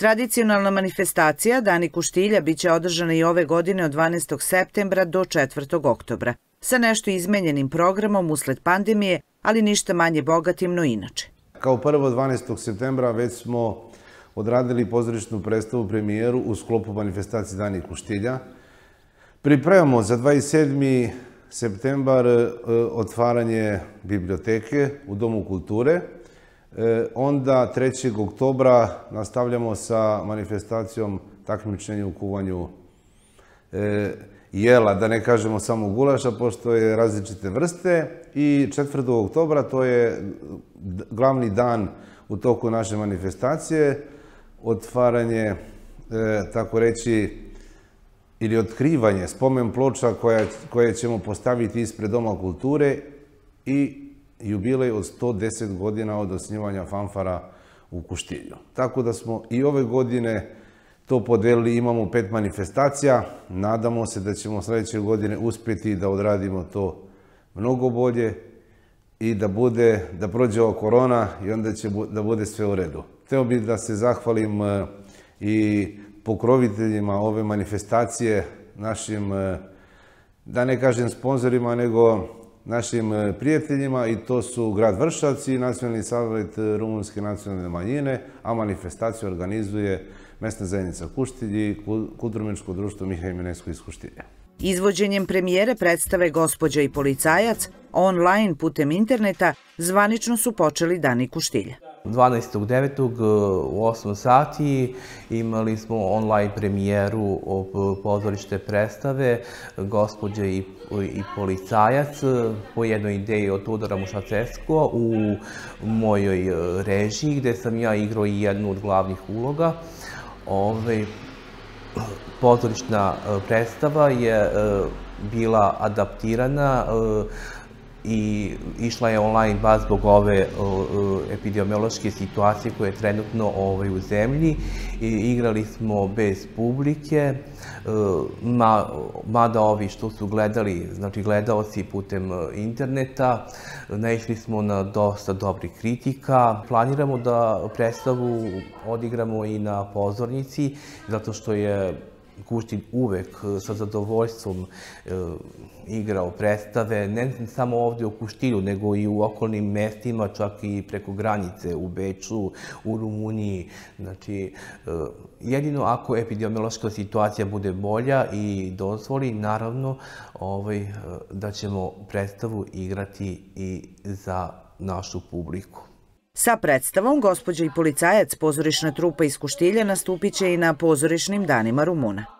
Tradicionalna manifestacija Dani Kuštilja biće održana i ove godine od 12. septembra do 4. oktobra, sa nešto izmenjenim programom usled pandemije, ali ništa manje bogatim no inače. Kao prvo 12. septembra već smo odradili pozorišnu predstavu premijeru u sklopu manifestacije Dani Kuštilja. Pripremamo za 27. septembar e, otvaranje biblioteke u Domu kulture. E, onda 3. oktobra nastavljamo sa manifestacijom takmičenja u kuvanju e, jela, da ne kažemo samo gulaša, pošto je različite vrste. I 4. oktobra, to je glavni dan u toku naše manifestacije, otvaranje, e, tako reći, ili otkrivanje spomen ploča koja, koje ćemo postaviti ispred Doma kulture i jubilej od 110 godina od osnivanja fanfara u Kuštilju. Tako da smo i ove godine to podelili, imamo pet manifestacija, nadamo se da ćemo sledeće godine uspjeti da odradimo to mnogo bolje i da bude, da prođe ova korona i onda će da bude sve u redu. Hteo bih da se zahvalim e, i pokroviteljima ove manifestacije, našim, e, da ne kažem sponsorima, nego našim e, prijateljima i to su grad Vršac i Nacionalni savjet Rumunske nacionalne manjine, a manifestaciju organizuje mesna zajednica Kuštilj i kulturmeničko društvo Mihaj Minesko iz Kuštilja. Izvođenjem premijere predstave Gospodja i policajac online putem interneta zvanično su počeli dani Kuštilja. 12.9. u 8 sati imali smo online premijeru pozorište predstave Gospodje i, i policajac po jednoj ideji od Tudora Mušacesko u mojoj režiji gde sam ja igrao i jednu od glavnih uloga. Ove, pozorišna predstava je bila adaptirana i išla je online baz zbog ove epidemiološke situacije koje je trenutno ovaj, u zemlji. I, igrali smo bez publike, e, ma, mada ovi što su gledali, znači gledaoci putem e, interneta, naišli smo na dosta dobrih kritika. Planiramo da predstavu odigramo i na pozornici, zato što je Kuštin uvek e, sa zadovoljstvom e, igrao predstave, ne samo ovde u Kuštinu, nego i u okolnim mestima, čak i preko granice u Beču, u Rumuniji. Znači, e, jedino ako epidemiološka situacija bude bolja i dozvoli, naravno, ovaj, da ćemo predstavu igrati i za našu publiku. Sa predstavom Gospodja i policajac pozorišna trupa iz Kuštilja nastupit će i na pozorišnim danima Rumuna.